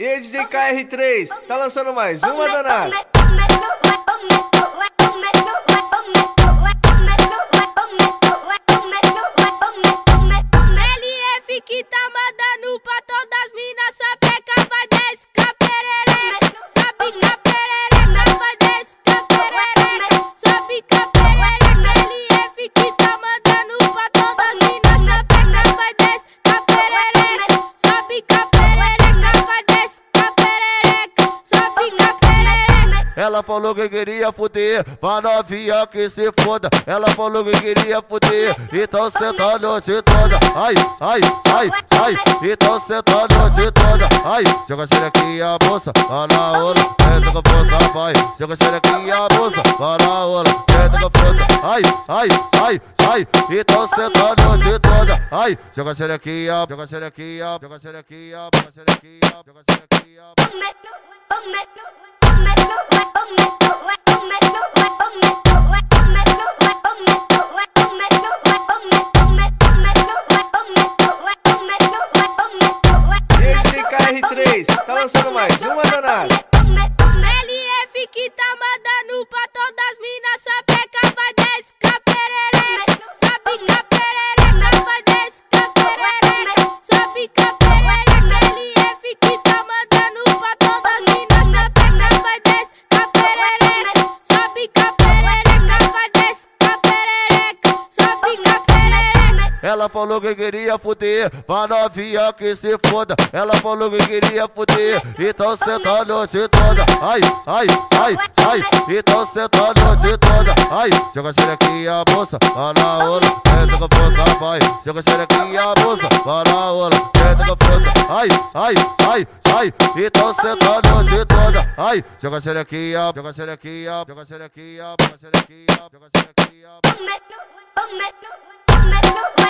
E aí, DJ KR3, tá lançando mais uma danada. Ela falou que queria fuder, pra novinha que se foda. Ela falou que queria fuder, então senta noite toda. Ai, ai, ai, ai, então senta noite toda. Ai, joga xerequinha bolsa, vai na ola, senta com força, vai. Joga xerequinha bolsa, vai na ola, senta com força. Ai, ai, ai, ai, então senta noite toda. Ai, joga xerequinha, joga a xerequinha, joga a xerequinha, joga xerequinha, joga xerequinha. R3 tá lançando mais uma danada. Ela falou que queria fuder, pra novinha que se foda. Ela falou que queria fuder, então senta noite toda. Ai, ai, ai, ai, então senta noite toda. Ai, joga xerequinha a bolsa, vai na ola, senta com força, vai. Joga xerequinha a bolsa, vai na ola, senta com força. Ai, ai, ai, ai, então senta noite toda. Ai, joga xerequinha, joga xerequinha, joga xerequinha, joga xerequinha, joga a xerequinha. Oh,